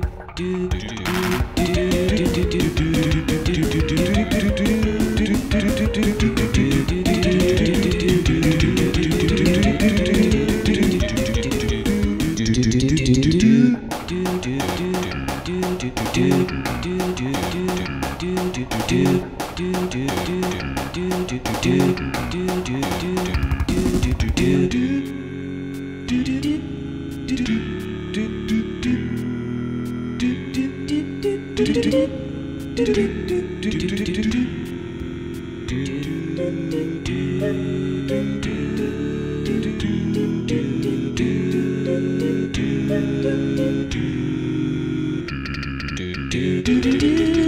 do do do do do do do